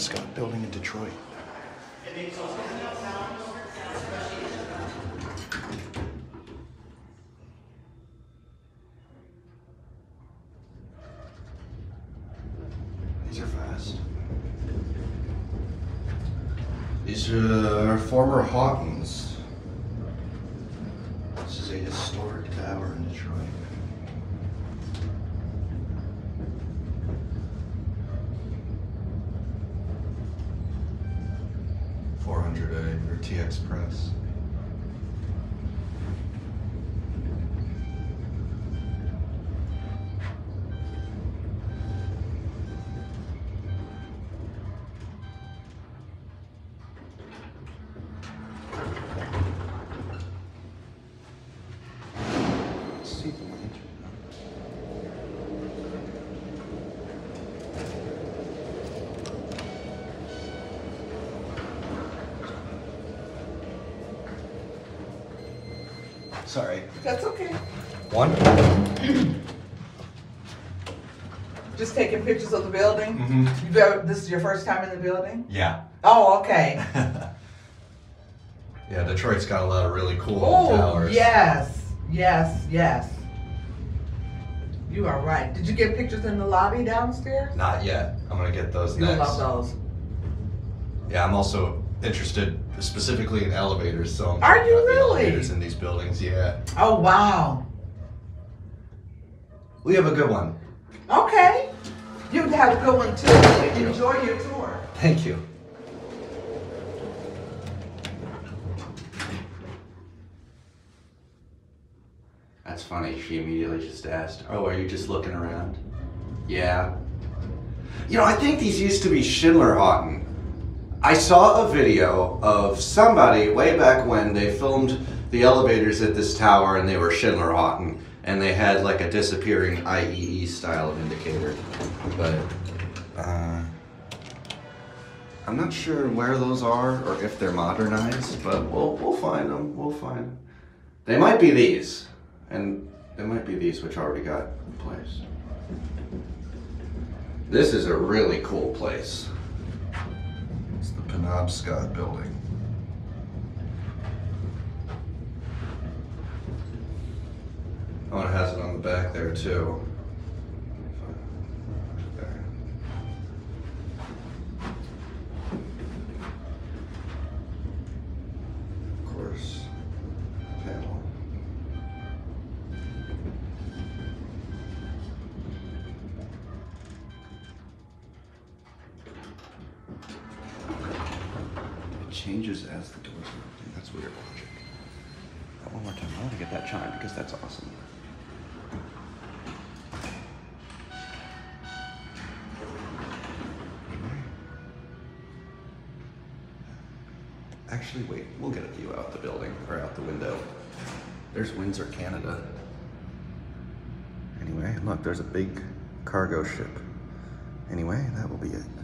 Penobscot building in Detroit. These are fast. These are former Hawkins. This is a historic tower in Detroit. Four hundred A or TXpress. Sorry. That's okay. One? Just taking pictures of the building? Mm-hmm. You've ever, this is your first time in the building? Yeah. Oh, okay. yeah, Detroit's got a lot of really cool Oh, towers. yes, yes, yes. You are right. Did you get pictures in the lobby downstairs? Not yet. I'm gonna get those You'll next. love those. Yeah, I'm also interested specifically in elevators, so I'm Are you really? elevators in these buildings. Yeah, Oh, wow. we have a good one. Okay. You have a good one too. you. Enjoy your tour. Thank you. That's funny. She immediately just asked, Oh, are you just looking around? Yeah. You know, I think these used to be Schindler Haughton. I saw a video of somebody way back when they filmed the elevators at this tower and they were Schindler Haughton and they had like a disappearing IEE style of indicator. But uh, I'm not sure where those are or if they're modernized, but we'll, we'll find them. We'll find them. They might be these. And it might be these which already got in place. This is a really cool place. Penobscot building. Oh, it has it on the back there too. Changes as the doors open. That's weird. That one more time. I want to get that chime because that's awesome. Actually, wait, we'll get a view out the building or out the window. There's Windsor, Canada. Anyway, look, there's a big cargo ship. Anyway, that will be it.